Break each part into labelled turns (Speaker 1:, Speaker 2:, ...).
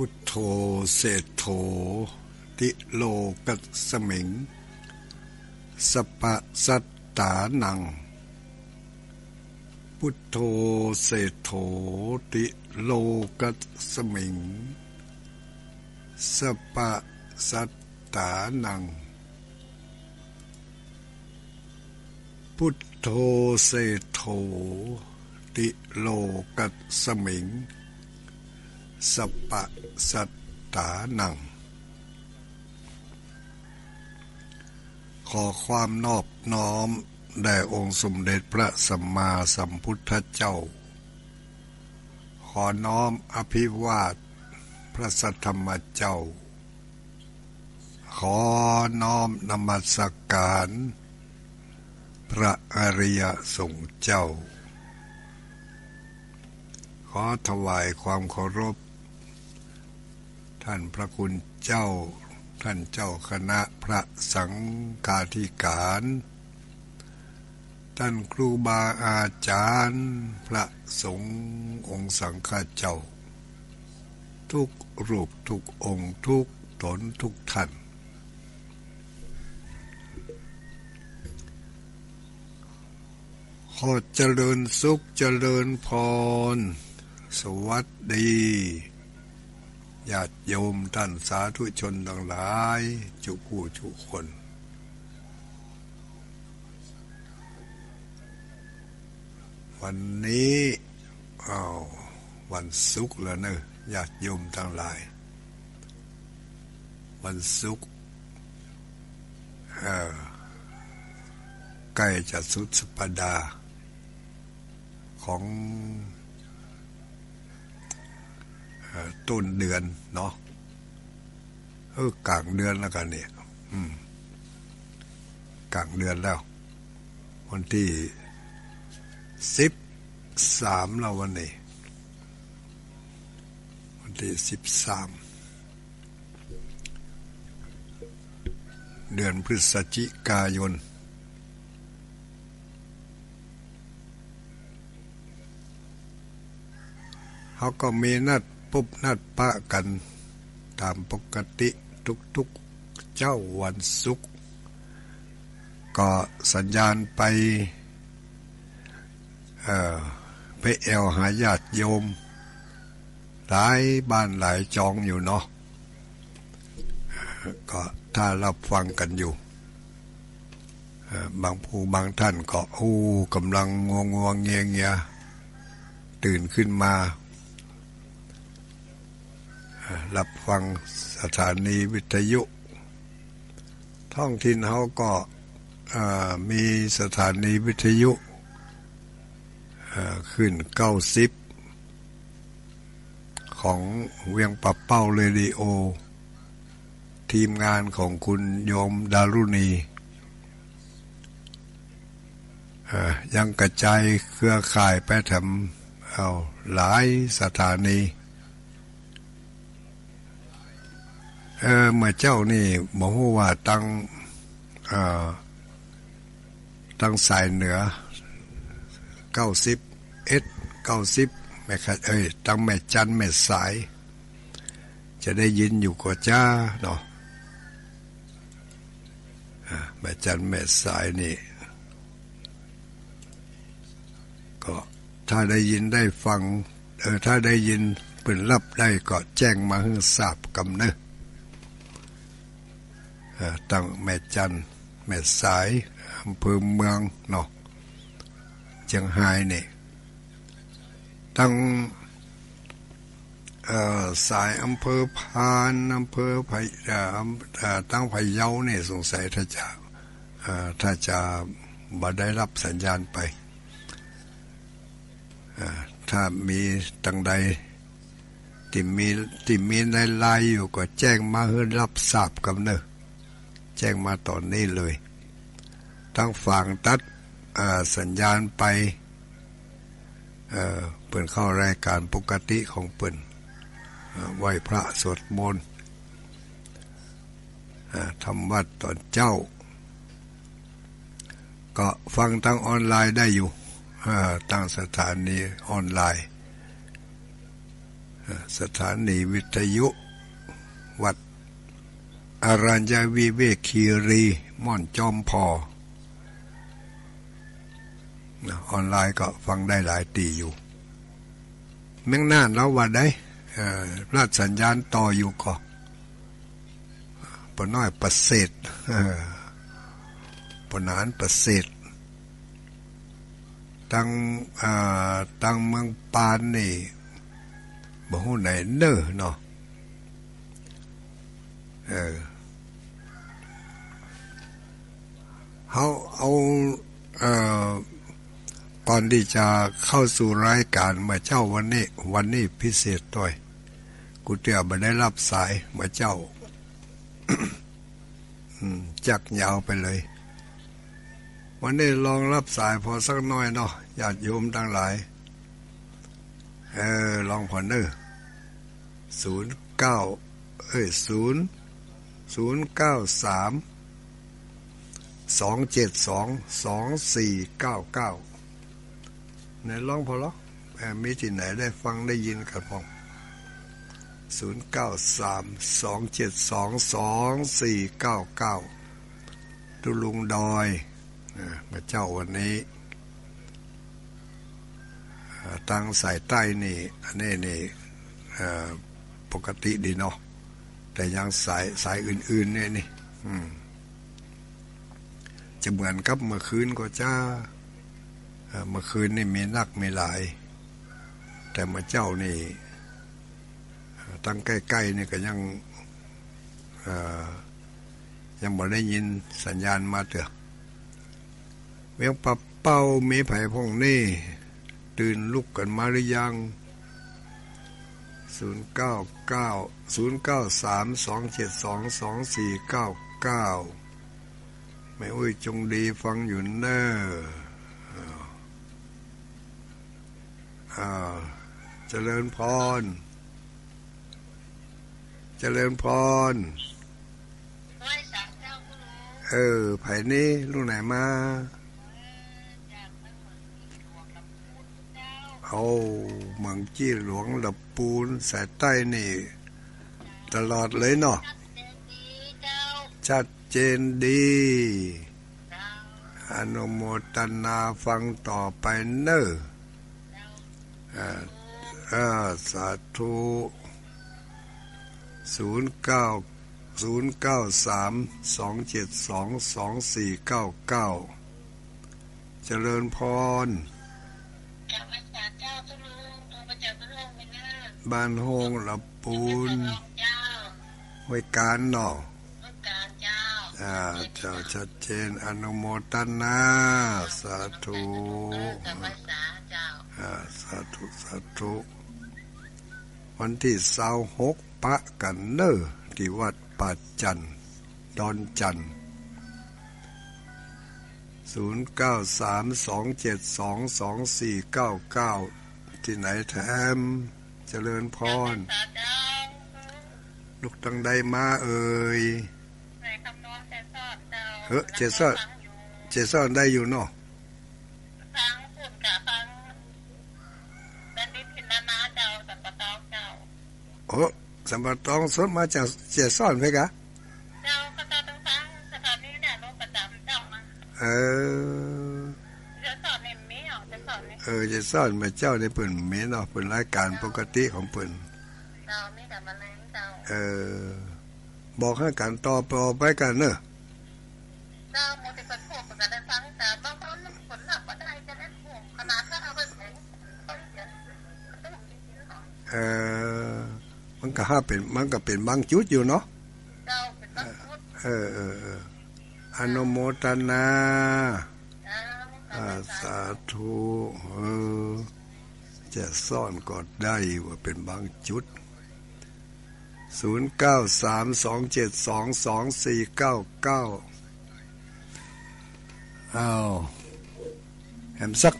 Speaker 1: พุทโธเศธโธ ติโลกัสมิง สปะสัตตานัง พุทโธเศธโธ ติโลกัสมิง สปะสัตตานัง พุทโธเศธโธ ติโลกัสสมิง สปะสัตตานัง ขอความนอบน้อม แด่องค์สมเด็จพระสัมมาสัมพุทธเจ้า ขอน้อมอภิวาท พระสัทธรรมเจ้า ขอน้อมนมัสการ พระอริยสงฆ์เจ้าขอถวายความเคารพ ท่านพระคุณเจ้า ท่านเจ้าคณะพระสังฆาธิการ ท่านครูบาอาจารย์ พระสงฆ์องค์สังฆเจ้า ทุกรูปทุกองค์ทุกตนทุกท่านขอเจริญสุขเจริญพร สวัสดี ญาติโยมท่านสาธุชนทั้งหลาย จุผู้จุคน วันนี้อ้าววันศุกร์แล้วเนอะญาติโยมทั้งหลาย วันศุกร์ใกล้จะสุดสัปดาห์ของ ต้นเดือนเนาะเออกลางเดือนแล้วกันเนี่ยอืมกลางเดือนแล้ว วันที่สิบสามแล้ววันนี้ วันที่สิบสามเดือนพฤศจิกายนเขาก็มีนัด พบนัดปะกันตามปกติทุกๆเจ้าวันศุกร์ก็สัญญาณไปเออไปแอวหาญาติโยม หลายบ้านหลายจองอยู่เนาะก็ถ้ารับฟังกันอยู่ บางผู้บางท่านก็อู้กำลังงวงงวงเงียเงียตื่นขึ้นมา รับฟังสถานีวิทยุ ท้องถิ่นเขาก็มีสถานีวิทยุขึ้นเก้าสิบของเวียงปับเป้าเรดิโอ ทีมงานของคุณโยมดารุณี ยังกระจายเครือข่ายไปทำเอาหลายสถานี เออเมื่อเจ้านี่บอกว่าตั้งตั้งสายเหนือเก้าสิบเอ็ดเก้าสิบแม่ขัดเอ้ยตั้งแม่จันแม่สาย จะได้ยินอยู่ก็จ้าเนาะแม่จันแม่สายนี่ ก็ถ้าได้ยินได้ฟัง เออถ้าได้ยินเปืนรับได้ก็แจ้งมาให้ทราบกำเนิด ตั้งแม่จันแม่สายอำเภอเมืองเนาะเชียงไฮ้นี่ตั้งสายอำเภอพานอำเภอไผ่ตั้งไผ่เยาเนี่ยสงสัยถ้าจะถ้าจะบ่ได้รับสัญญาณไป ถ้ามีตังใดที่มีที่มีในไลน์อยู่ก็แจ้งมาเพื่อรับทราบกันเนอะ แจ้งมาตอนนี้เลย ทั้งฝั่งตัดสัญญาณไปเปิดเข้ารายการปกติของเปิ่นไหวพระสวดมนต์ทำวัดตอนเจ้า ก็ฟังทางออนไลน์ได้อยู่ตั้งสถานีออนไลน์ สถานีวิทยุวัด อารัญญาวิเวคีรีม่อนจอมพอออนไลน์ก็ฟังได้หลายตีอยู่ เมืองน่านเราว่าได้ราชสัญญาณต่ออยู่ก็ปน้อยประเสริฐปนานประเสริฐตังตังเมืองปานนี่บ่ฮู้ไหนเนอเนาะเออ เฮาเอาเอ่อก่อนที่จะเข้าสู่รายการมาเจ้าวันนี้ วันนี้พิเศษต้อยกูเตียบ่ได้รับสายมาเจ้าจักยาวไปเลย วันนี้ลองรับสายพอสักหน้อยเนาะญาติโยมทั้งหลาย เออ ลองผ่อนเนอศูนย์เก้าเอ้ยศูนย์ศูนย์เก้าสาม สองเจ็ดสองสองสี่เก้าเก้าไหนลองพอหรอแอบมีที่ไหนได้ฟังได้ยินกันพองศูนย์เก้าสามสองเจ็ดสองสองสี่เก้าเก้าตุลุงดอยเออมาเจ้าวันนี้ตั้งสายใต้นี่อันนี้นี่ปกติดีเนาะแต่ยังสายสายอื่นๆเนี่ยนี่ อืม จะเหมือนกับเมื่อคืนก็จ้าเมื่อคืนนี่มีนักมีหลาย แต่มาเจ้านี่ตั้งใกล้ๆนี่ก็ยังยังบ่ได้ยินสัญญาณมาเถอะเวียงปับเป้ามีไผ่พงนี่ ตื่นลุกกันมาหรือยัง 0 9 9 0 ไม่อุ้ยจงดีฟังอยู่เนอ้ออ้าวเจริญพร เจริญพร
Speaker 2: ร้อยสามเจ้าคุณลุง
Speaker 1: เออไผ่นี่ลูกไหนมา
Speaker 2: จากทั้งหมดที่หลวงลำพูนเจ้า
Speaker 1: เอาเมืองจี้หลวงลำปูนสายใต้นี่ ตลอดเลยเนาะ
Speaker 2: เจดีเจ้า
Speaker 1: ชัดเจนดี
Speaker 2: เจ้า
Speaker 1: อนุโมทนาฟังต่อไปเนอ้อ
Speaker 2: เจ้า
Speaker 1: เอ่อเอ่อสาธุศูนย์เก้าศูนย์เก้าสามสองเจ็ดสองสองสี่เก้าเก้าเจริญพร
Speaker 2: จากวัดสามเจ้าคุณลุงโทรมาจากพระองค์ไม่น่า
Speaker 1: บ้านโฮงลำปูน
Speaker 2: พระองค์เจ้า
Speaker 1: ไว้การเนาะ
Speaker 2: ต้องการเจ้า
Speaker 1: อ่าเจ้าชัดเจนอนุโมทนาสาธุ
Speaker 2: จากวัดสาเจ้า
Speaker 1: อ่าสาธุสาธุวันที่เสาหกปะกันเนอร์ที่วัดป่าจันทร์ดอนจันศูนย์เก้าสามสองเจ็ดสองสองสี่เก้าเก้าที่ไหนแถมเจริญพร
Speaker 2: สาเจ้า
Speaker 1: ลูกตังใดมาเอ่ย
Speaker 2: ในคำนองแต่สอด เจ้า
Speaker 1: เฮ้อเจสอดเจซ่อนได้อยู่เนาะ
Speaker 2: ฟังฝุ่นกับฟังบันดิตพินานาเจ้าสัมปะตองเจ้า
Speaker 1: โอ้สมบัติต้องสดมาจากเจซ่อนไหมกะ
Speaker 2: เจ้าก็จะต้องฟังสถานีเนี่ยลงประจำเจ้ามา
Speaker 1: เออ
Speaker 2: จะสอนในไม่ออกจะสอนใน
Speaker 1: เออเจซ่อนมาเจ้าในเปิ่นเมนเนาะเปิ่นรายการปกติของเปิ่น
Speaker 2: เจ้าไม่แต่มาแรงเจ้า
Speaker 1: เออ บอกให้กันต่อไปไปกันเนอะ
Speaker 2: เออ
Speaker 1: มันก็ห้าเป็นมันก็เป็นบางจุดอยู่เนาะ
Speaker 2: เจ้าเป็นบางชุด
Speaker 1: เออเออเอออนุโมทนา
Speaker 2: เจ้า
Speaker 1: อ่าสาธุเออจะซ่อนก็ได้ว่าเป็นบางจุดศูนย์เก้าสามสองเจ็ดสองสองสี่เก้าเก้าอ้าวแหมสัก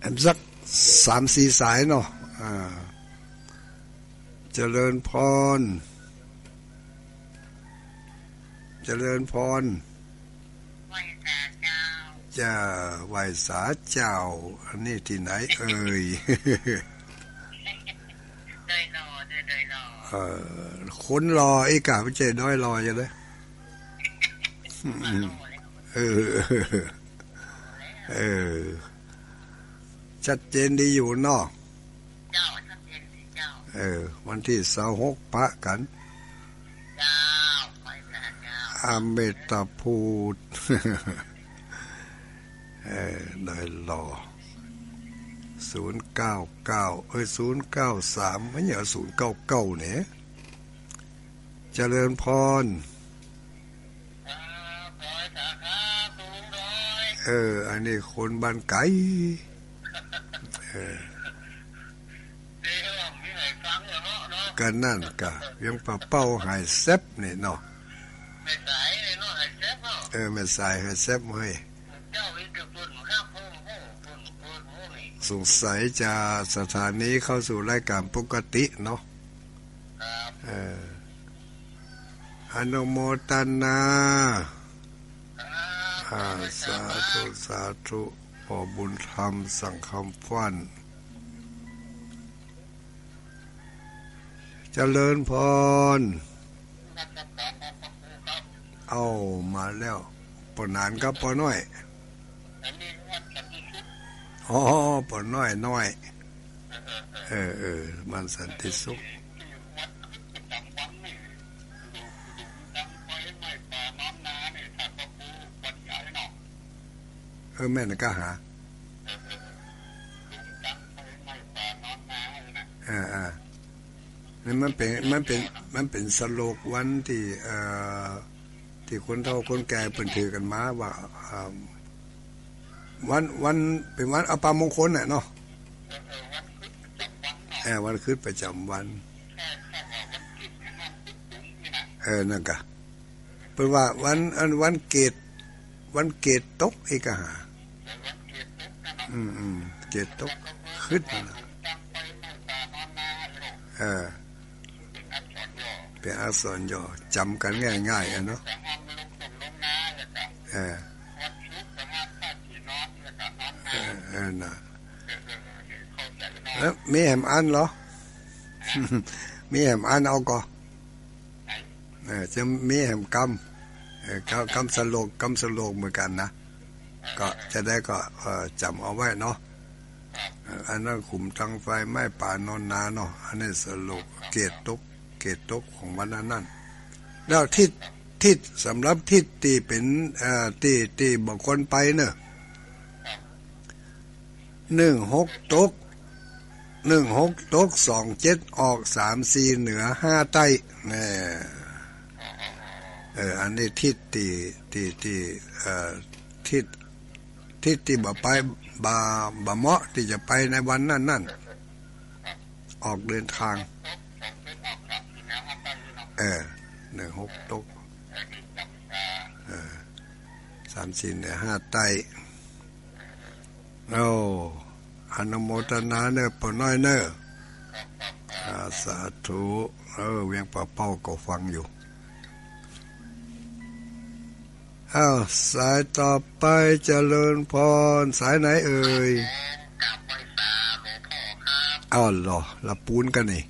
Speaker 1: แหมสักสามสี่สายเนาะอ่า เจริญพร เจริญพร
Speaker 2: ไหวแต่เจ้า
Speaker 1: จะไหวสาเจ้า อันนี้ที่ไหนเอ่ย
Speaker 2: โดยน
Speaker 1: เอ่อคนรอไอ้กาไม่ใช่น้อยรอจะเลยอืมเออ เออ ชัดเจนดีอยู่เนอก
Speaker 2: เจ้าชัดเจนสิ เจ้า
Speaker 1: เออ วันที่สาหกพระกัน
Speaker 2: เจ้าไปแต่เจ้า
Speaker 1: อาเมตาพูดเออได้รอศูนย์เก้าเก้าเอ้ยศูนย์เก้าสามไม่เหรอศูนย์เก้าเก้าเนี่ยเจริญพร
Speaker 2: ครับร้อยสาขาสูงร้อย
Speaker 1: เออ อันนี้คนบ้านไก่
Speaker 2: เดี๋ยวมีให้ฟังเหรอเนาะ
Speaker 1: กันนั่นกะยังปะเป้าหายเซบนี่เนาะ
Speaker 2: ไม่สายเลยเนาะไอ้เซ็เนาะ
Speaker 1: เออแม่สายหายเซบเฮ้ย
Speaker 2: เจ้าวิกปุ่นข้ามพุ่งหูปุ่นปุ่นหูนี่
Speaker 1: สงสัยจะสถานีเข้าสู่รายการปกติเนาะ
Speaker 2: ครับ
Speaker 1: เอออนุโมทนา
Speaker 2: ครับ
Speaker 1: อาสาธุสาธุขอบุญธรรมสั่งคำฟัน เจริญพร เอามาแล้วปนานกับปอน้อย
Speaker 2: อันนี้วัดสันติสุข
Speaker 1: อ๋อปอน้อยน้อย เออเออมันสันติสุข
Speaker 2: ที่วัดประจำวันนี่ดูดูดังไฟไม่ป่าน้ำนาเนี่ยถ้าพระครูวัดใหญ่เนาะ
Speaker 1: เออแม่นก็หา
Speaker 2: ดูดังไฟไม่ป่าน้ำนาเลยนะ
Speaker 1: อ่าอ่า นี่มันเป็นมันเป็นมันเป็นสโลกวันที่เอ่อที่คนเฒ่าคนแก่เพิ่นถือกันมาว่าวันวันเป็นวันอปามงคลน่ะเนาะ
Speaker 2: เอวัดคือประจำวันเนาะ
Speaker 1: เออวันขึ้นประจำวัน
Speaker 2: แค่แค่ว่าวัน
Speaker 1: เออนั่นกะเพิ่นว่าวันอันวันเกตวันเกตตกอีกะหา
Speaker 2: เอื
Speaker 1: มอืมเกตตกขึ้น
Speaker 2: เลยเนาะ
Speaker 1: เออ
Speaker 2: เป็นอักษรย่อั
Speaker 1: กษรย่อจำกันง่ายๆอะเนาะ
Speaker 2: เอ
Speaker 1: อ
Speaker 2: วัดชุกแต่ห้ามท่าที่นอนเอ
Speaker 1: อ
Speaker 2: นา
Speaker 1: อเออนะแล้วมีแหมอันเหรอ มีแหมอันเอาก่อเออจะมีแหมกำเออกำกำสโลกกำสโลกเหมือนกันนะ ก็จะได้ก็จำเอาไว้เนาะอันนั้นขุมทางไฟไม้ป่านอนนาเนาะอันนี้สโลกเกตตก เกตตกของวันนั้นนั่นแล้วทิศทิศสำหรับทิศที่เป็นเอ่อที่ที่บางคนไปเนอะหนึ่งหกตกหนึ่งหกตกสองเจ็ดออกสามสี่เหนือห้าใต้เนี่ยเอออันนี้ทิศที่ที่ที่เอ่อทิศทิศที่บ่ไปบ่บ่เหมาะที่จะไปในวันนั้นนั่นออกเดินทาง ออหนึ่งหกตกเออสามสี่เหนือห้าใต้โอ้อนุโมทนาเนอะปอน้อยเนอะอาสาธุเออเวียงป่าเป้าก็ฟังอยู่อ้าวสายต่อไปเจริญพร สายไหนเอ่ย
Speaker 2: กราบไหว้ตาหลวงพ่อครับ
Speaker 1: อ้าวเหรอละปูนกันนี่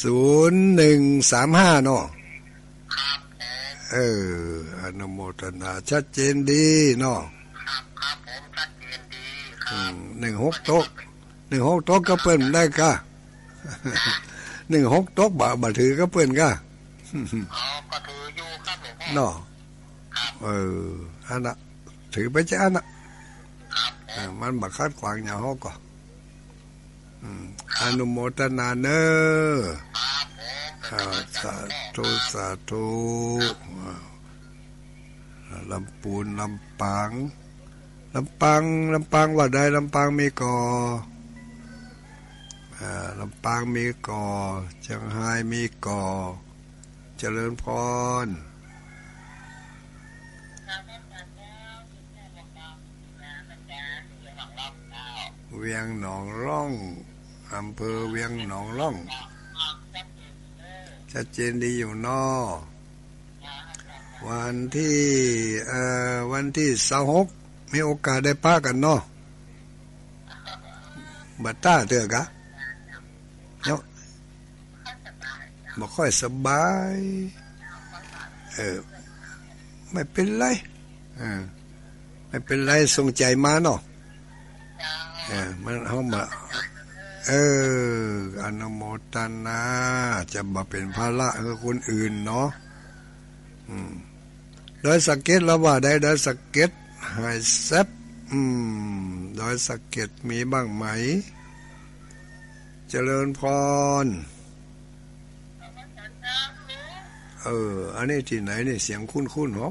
Speaker 1: ศูนย์หนึ่งสามห้าเนาะ
Speaker 2: ครับผม
Speaker 1: เอออนุโมทนาชัดเจนดีเนาะ
Speaker 2: ครับครับผมชัดเจนดีครับ
Speaker 1: หนึ่งหกโต๊ะหนึ่งหกโต๊ะก็เปิ้นได้กะหนึ่งหกโต๊ะบะบะถือก็เปิ้นกะ
Speaker 2: อ๋อก็ถืออยู่ครับหลวงพ่อ
Speaker 1: เนาะ
Speaker 2: ครับ
Speaker 1: เอออันน่ะถือไปจ้าอันน่ะ
Speaker 2: ครับผ
Speaker 1: เออ
Speaker 2: ม
Speaker 1: มันบักคัดขวางอย่าฮอกก็อืม อนุโมทนาเนอ
Speaker 2: ครับผม
Speaker 1: อ่าสาธุสาธุอ่าลำปูนลำปางลำปางลำปางว่าใดลำปางมีก่ออ่าลำปางมีก่อเชียงรายมีก่อ เจริญพรเวียงหนองร่อง อำเภอเวียงหนองร่อง ชัดเจนดีอยู่นอวันที่เอ่อวันที่สาหกมีโอกาสได้ป้ากันนาะบัต้าเตือกะเนาะ
Speaker 2: บาย
Speaker 1: บ่ค่อยสบาย เออ ไม่เป็นไรเออไม่เป็นไรส่งใจมาเนาะ
Speaker 2: เจ้า
Speaker 1: เออมันเฮามา เออ อนุโมทนา จะมาเป็นภาระให้คนอื่นเนาะอืมโดยสังเกตแล้วว่าได้โดยสังเกตหายแซบอืมโดยสังเกตมีบ้างไหม เจริญพร เออ อันนี้ที่ไหนนี่เสียงคุ้นๆเหรอ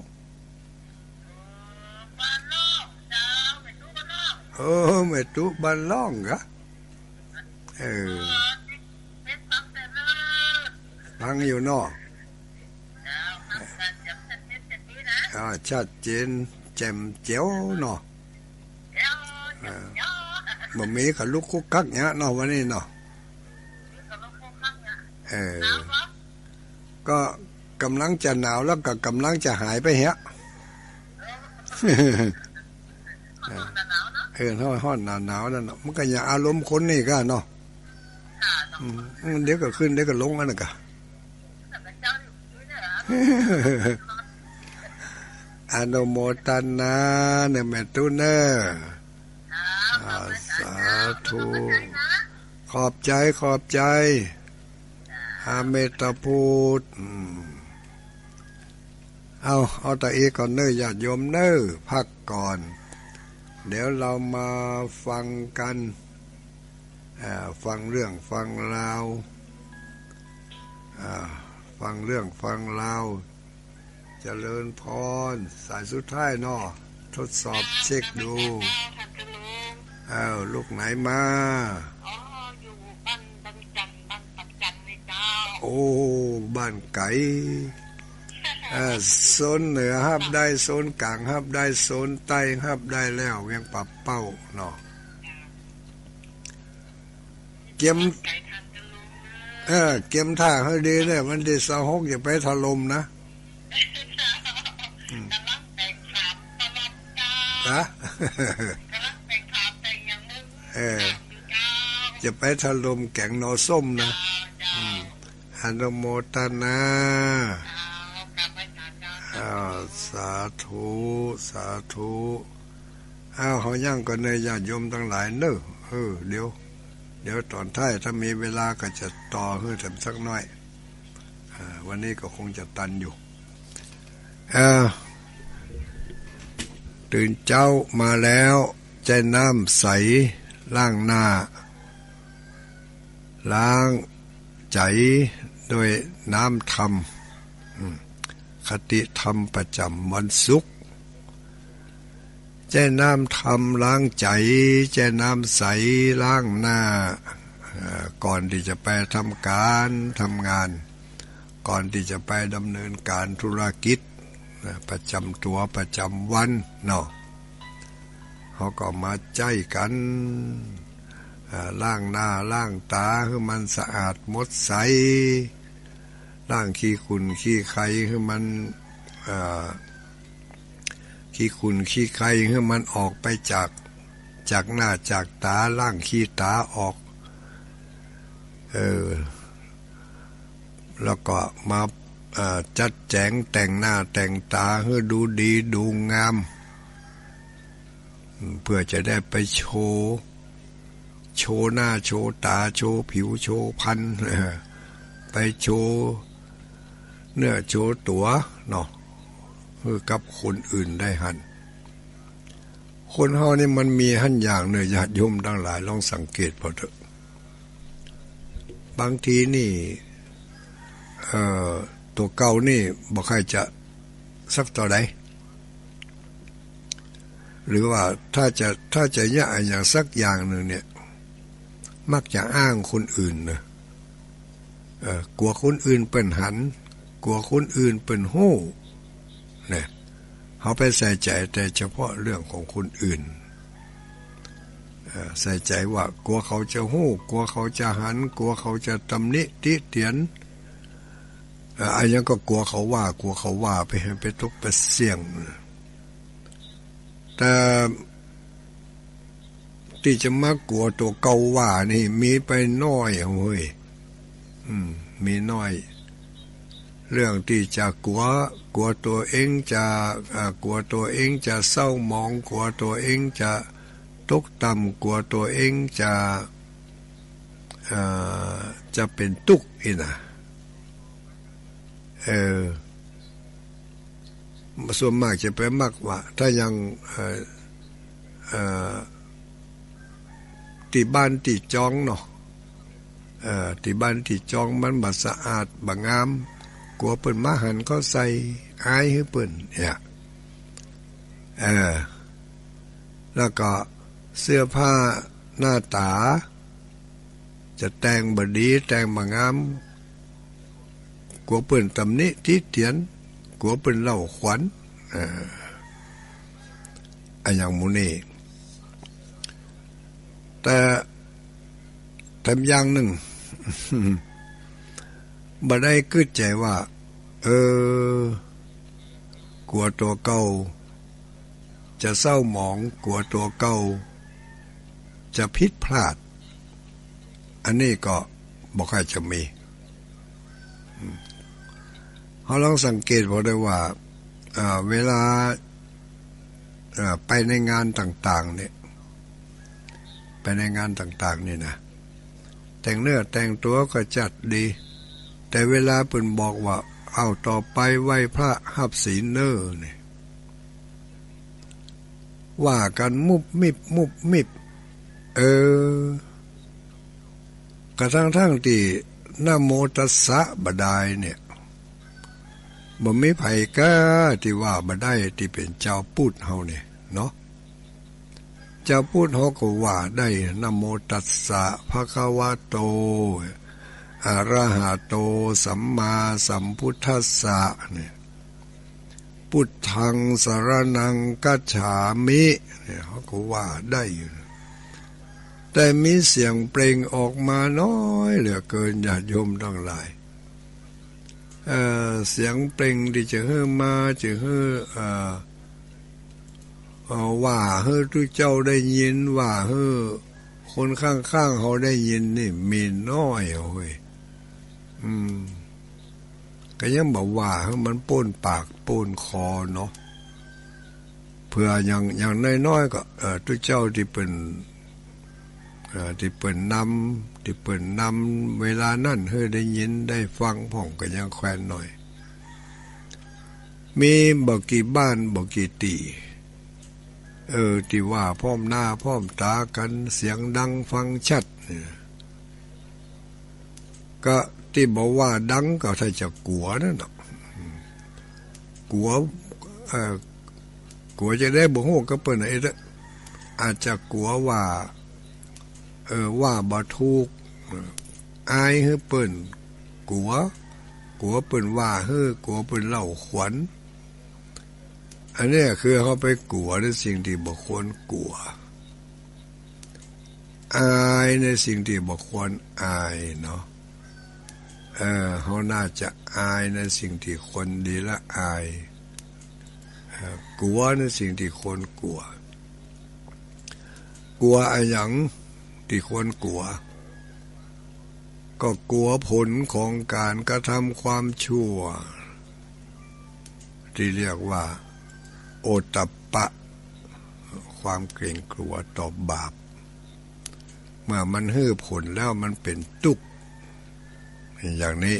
Speaker 2: บ้านนอกเจ้าไปดูบ้านนอก
Speaker 1: เออแม่ตุบ้านล่องกะ เออ
Speaker 2: เป็นฟังแต่เลิศ
Speaker 1: ฟังอยู่เนาะ
Speaker 2: เจ้าทำการจับเสร็จนิดเสร็จนี้นะ
Speaker 1: อ่าชัดเจนแจ่มเจ๋วเนาะ
Speaker 2: เดี๋ยวเดี๋ยวเดี๋ยว
Speaker 1: บ่มีกับลูกคุกคักเนี้ยเนาะวันนี้เนาะ
Speaker 2: กับลูกพวกข้างเนี่ย
Speaker 1: เออ
Speaker 2: หนาวปะ
Speaker 1: ก็กำลังจะหนาวแล้วก็กำลังจะหายไปเฮะ
Speaker 2: ข้างนอกหนาวเนาะ
Speaker 1: เออห้อนห้อนหนาวหนาวนั่นเนาะมันก็อย่าอารมณ์คนนี่ก็เนาะ เดี๋ยวก็ขึ้นเดี๋ยวก็ลงอันนั้นก็
Speaker 2: แต่เจ้าอยู่ที่นี่เหรอ
Speaker 1: อนุโมทนาเนี่ยแม่ตุเนอร์
Speaker 2: ครับ
Speaker 1: สาธุขอบใจขอบใจอาเมตตาพูดอืมเอาเอาแต่เอกก่อนเนอญาติโยมเนอพักก่อน เดี๋ยวเรามาฟังกันอ่า ฟังเรื่องฟังราวอ่าฟังเรื่องฟังราวเจริญพร สายสุดท้ายเนอทดสอบเช็คดู
Speaker 2: ท่านจะรู้
Speaker 1: อ้าวลูกไหนมา
Speaker 2: อ๋ออยู่บ้านบ้านจันทร์บ้านปักจันทร์เลยเจ้า
Speaker 1: โอ้บ้านไก่เอ่อโซนเหนือฮับได้โซนกลางฮับได้โซนใต้ฮับได้แล้วเวียงปับเป้าเนาะ เก็มเออ เก็มท่าให้ดีเนี่ยมันดีสะหกอย่าไปถล่มนะ
Speaker 2: กำลังแต่งขามตลอดเจ้า
Speaker 1: นะเออ
Speaker 2: จะ
Speaker 1: ไปถล่มแก่งนอส้มนะ
Speaker 2: เจ้า
Speaker 1: อนุโมทนา
Speaker 2: เจ้า
Speaker 1: อ้าวสาธุสาธุอ้าวเขาย่างก็เนญาติโยมทั้งหลายเนอะเออเดี๋ยว เดี๋ยวตอนท้ายถ้ามีเวลาก็จะต่อให้ถึงสักหน่อยอวันนี้ก็คงจะตันอยู่เออตื่นเจ้ามาแล้ว ใจน้ำใสล้างหน้า ล้างใจโดวยน้ำธรรมคติธรรมประจำวันศุกร์ จน้ำธรรมล้างใจ แจน้ำใสล้างหน้า ก่อนที่จะไปทำการทำงาน ก่อนที่จะไปดำเนินการธุรกิจ ประจำตัวประจำวันเนาะเขาก็มาใจกันเอ่อล้างหน้าล้างตาให้มันสะอาดหมดใสร่างขี้ขุนขี้ไข่ให้มันอ่อ ขี้ขุนขี้ไข่ให้มันออกไปจากจากหน้าจากตาล่างขี้ตาออก เออ แล้วก็มาจัดแจงแต่งหน้าแต่งตาให้ดูดีดูงาม เพื่อจะได้ไปโชว์โชว์หน้าโชว์ตาโชว์ผิวโชว์พันไปโชว์เนื้อโชว์ตัวเนาะ คือกับคนอื่นได้หันคนเฮานี่มันมีหันอย่างเนื้อญาติโยมทั้งหลายลองสังเกตพอเถอะ บางทีนี่เอ่อตัวเก่านี่บ่ใครจะสักต่อใดหรือว่าถ้าจะถ้าจะยะอย่างสักอย่างหนึ่งเนี่ย มักจะอ้างคนอื่นเนะกลัวคนอื่นเปิ่นหัน กลัวคนอื่นเป็นหู้ เนี่ยเขาไปใส่ใจแต่เฉพาะเรื่องของคนอื่นใส่ใจว่ากลัวเขาจะหู้กลัวเขาจะหัน กลัวเขาจะตำหนิติเตียนอันยังก็กลัวเขาว่ากลัวเขาว่าไปไปทุกไปเสี่ยง แต่ที่จะมากลัวตัวเกาว่านี่ มีไปน้อยเฮ้ยมมีน้อย เรื่องที่จะกลัวกลัวตัวเองจะกลัวตัวเองจะเศร้าหมองกลัวตัวเองจะตกต่ำกลัวตัวเองจะจะเป็นตุกอีนะเออส่วนมากจะไปมากว่า ถ้ายังตีบ้านตีจองเนาะอ่อตีบ้านตีจองมันบ่สะอาดบ่งาม กลัวเปิ้นมาหันก็ใส่อายให้เปิ้นเนี่ยเออแล้วก็เสื้อผ้าหน้าตา จะแต่งบดีแต่งบางามกลัวเปิ้นตำนี้ที่เตียนกลัวเปิ้นเล่าขวัญอันอย่างมูนี่แต่ทำอย่างหนึ่ง บ่ได้กึดใจว่า เออ กลัวตัวเก่า จะเศร้าหมองกลัวตัวเก่า จะผิดพลาด อันนี้ก็บอกให้จะมีเขาลองสังเกตพอได้ว่าเวลาไปในงานต่าง ๆ เนี่ย ไปในงานต่าง ๆ นี่นะแต่งเนื้อแต่งตัวก็จัดดี แต่เวลาเปิ่นบอกว่า เอาต่อไปไหวพระหับศีลเนอร์เนี่ยว่ากันมุบมิบมุบมิบ เออ กระทั่งทั้งที่นาโมตัสสะบดายเนี่ยบ่มีไผก้าที่ว่าบ่ได้ที่เป็นเจ้าพูดเฮาเนี่ยเนาะเจ้าพูดเฮาก็ว่าได้นโมตัสสะภะคะวะโต อะระหะโตสัมมาสัมพุทธัสสะเนี่ยพุทธังสารนังกัจฉามิเนี่ยเขาก็ว่าได้อยู่ แต่มีเสียงเปล่งออกมาน้อยเหลือเกินญาติโยมทั้งหลายเเสียงเปล่งที่จะเฮือมาจะเฮือว่าเฮือทุกเจ้าได้ยินว่าเฮือคนข้างๆเขาได้ยินนี่มีน้อยเฮ้ย อืม ก็ยังบอกว่ามันป้นปากป้นคอเนาะเพื่ออย่างอย่างน้อยๆก็เออทุกเจ้าที่เป็นที่เปิ่นนำที่เปิ่นนำเวลานั่นเฮ้ได้ยินได้ฟังพ่องก็ยังแควนหน่อย มีบอกกี่บ้านบอกกี่ตีเออที่ว่า พร้อมหน้า พร้อมตากันเสียงดังฟังชัดก็ ที่บอกว่าดังก็ถ้าจะกลัวนั่นนะกลัวเออกลัวจะได้บ่ฮู้ก็เปิ้นไอ้อาจจะกลัวว่า เออว่าบ่ถูกอายเฮือเปิ้นกลัวกลัวเปิ้นว่าเฮือกัวเปิ้นเล่าขวัญอันนี้คือเขาไปกลัวในสิ่งที่บ่ควรกลัว อายในสิ่งที่บ่ควรอายเนาะ เออเขาน่าจะอายในสิ่งที่คนดีละอายกลัวในสิ่งที่คนกลัว กลัวอะไรอย่างที่ควรกลัว ก็กลัวผลของการกระทำความชั่ว ที่เรียกว่า โอตปะ ความเกรงกลัวต่อบาป เมื่อมันฮื้อผลแล้วมันเป็นตุก อย่างนี้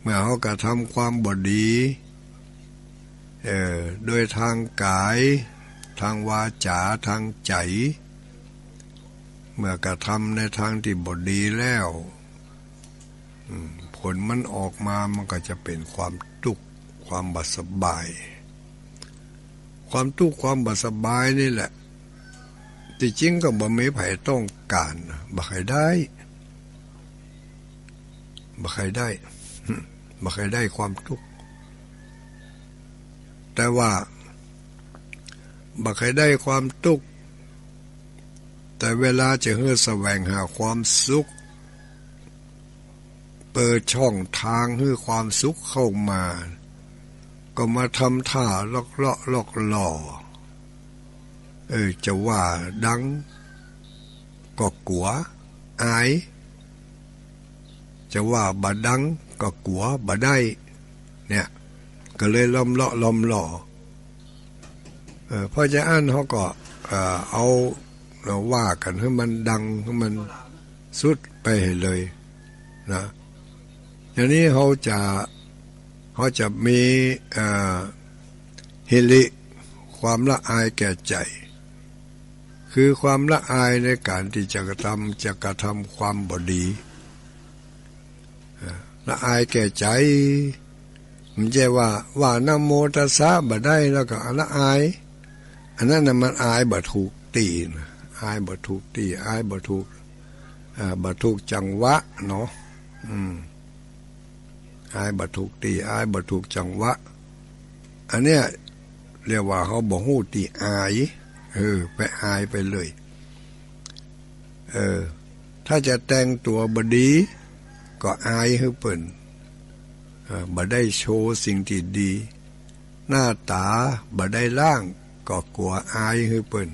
Speaker 1: เมื่อเขากระทำความบดี เอ่อโดยทางกาย ทางวาจาทางใจ เมื่อกระทำในทางที่บดีแล้วผลมันออกมามันก็จะเป็นความทุกข์ความบัสบาย ความทุกข์ความบัสบายนี่แหละที่จริงก็บ่มีไผ่ต้องการบ่ใครได้ บ่ใครได้บ่ใครได้ความทุกข์แต่ว่าบ่ใครได้ความทุกข์แต่เวลาจะเฮือแสวงหาความสุข เปิดช่องทางให้ความสุขเข้ามา ก็มาทำท่าลอกเลาะลอกหล่อเออจะว่าดังก็กลัวอาย จะว่าบาดังก็กลัวบาได้ เนี่ย ก็เลยล้อมเลาะล้อมหล่อเออพ่อจะอ่านเขาก็เอาเราว่ากันให้มันดังให้มันสุดไปเลยนะอย่างนี้เขาจะเขาจะมีฮิริความละอายแก่ใจ คือความละอายในการที่จะกระทำจะกระทำความบดี ละอายแก่ใจมันจะว่า ว่านโมตัสสะบ่ได้แล้วก็ละอาย อันนั้นน่ะมันอายบ่ถูกตีนะอายบ่ถูกตีอายบ่ถูกอ่าบ่ถูกจังหวะเนาะอืมอายบ่ถูกตีอายบ่ถูกจังหวะ อันเนี้ยเรียกว่าเขาบ่ฮู้ตีอายเออไปอายไปเลย เออ ถ้าจะแต่งตัวบดี ก็อายให้เปิ่นบ่ได้โชว์สิ่งที่ดี หน้าตาบ่ได้ล่าง ก็กลัวอายให้เปิ่น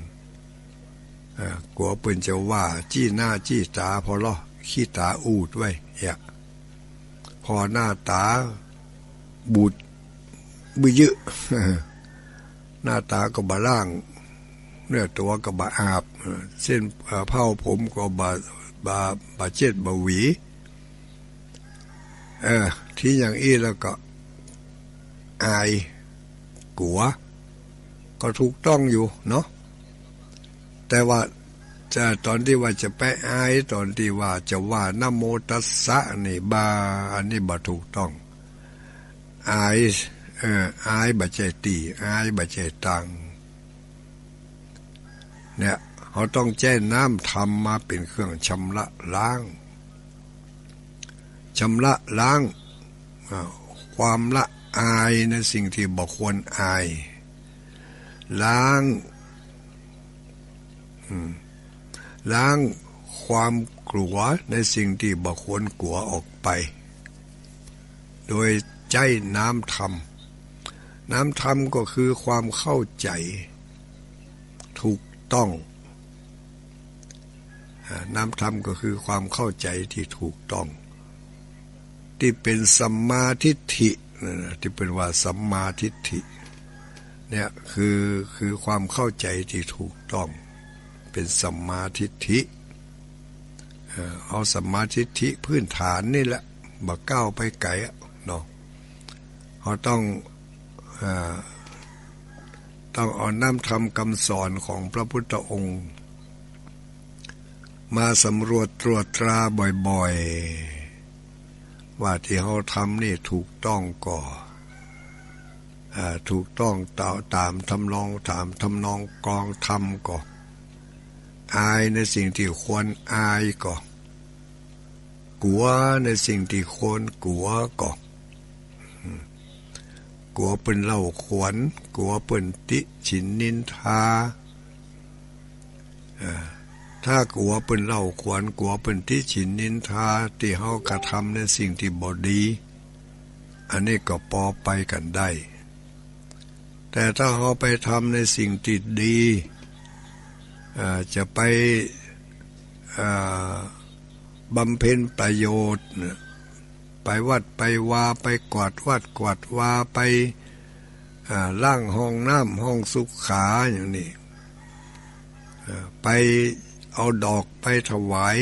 Speaker 1: กลัวเปิ่นจะว่าจี้หน้าจี้ตาพอล้อขี้ตาอูดไว้อย่าพอหน้าตาบูดบุยะหน้าตาก็บาล่าง เนื้อตัวก็บาอาบ เส้นเผ้าผมก็บาบาบาเจ็ดบาหวี เออ ที่อย่างอี้แล้วก็ อาย กัว ก็ถูกต้องอยู่ เนาะแต่ว่าจะตอนที่ว่าจะไปอาย ตอนที่ว่าจะว่านโมตัสสะนี่บา อันนี้บ่ถูกต้องอายเอออายบาใจตีอายบาใจตังเนี่ยเขาต้องแจ้น้ำทำมาเป็นเครื่องชำระล้าง ชำระล้างความละอายในสิ่งที่บกควรอาย ล้างล้างความกลัวในสิ่งที่บกควรกลัวออกไป โดยใจน้ำธรรม น้ำธรรมก็คือความเข้าใจ ถูกต้องน้ำธรรมก็คือความเข้าใจที่ถูกต้อง ที่เป็นสัมมาทิฏฐิที่เป็นว่าสัมมาทิฏฐิเนี่ยคือคือความเข้าใจที่ถูกต้อง เป็นสัมมาทิฏฐิเอาสัมมาทิฏฐิพื้นฐานนี่แหละบักก้าวไปไกลเนาะเขาต้องต้องเอาน้ำทำคำสอนของพระพุทธองค์ มาสำรวจตรวจตราบ่อยๆ ว่าที่เขาทำนี่ถูกต้องก่อถูกต้องตาตามทำลองตามทำนองกองทำก่ออายในสิ่งที่ควรอายก่อกลัวในสิ่งที่ควรกลัวก่อกลัวเป็นเล่าขวนกลัวเป็นติฉินนินทา ถ้ากลัวเป็นเล่าขวนกลัวเป็นติฉินนินทาที่เขากระทำในสิ่งที่บอดี อันนี้ก็ปอไปกันได้ แต่ถ้าเขาไปทำในสิ่งที่ดีจะไปบำเพ็ญประโยชน์ ไปวัดไปวาไปกวาดวัดกวาดวาไปล่างห้องน้ำห้องสุขาอย่างนี้ไป เอาดอกไปถวาย